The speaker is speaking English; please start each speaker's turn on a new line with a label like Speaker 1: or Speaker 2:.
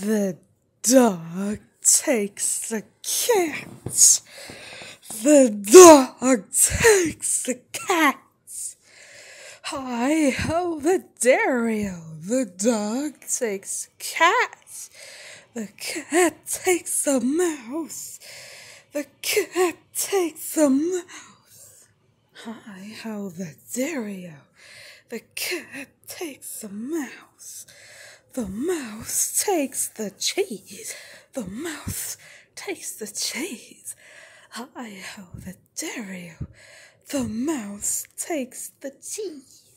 Speaker 1: The dog takes the cat. The dog takes the cat. Hi ho, the Dario. The dog takes cat. The cat takes the mouse. The cat takes the mouse. Hi ho, the Dario. The cat takes the mouse. The mouse takes the cheese. The mouse takes the cheese. Hi ho, the Dario. The mouse takes the cheese.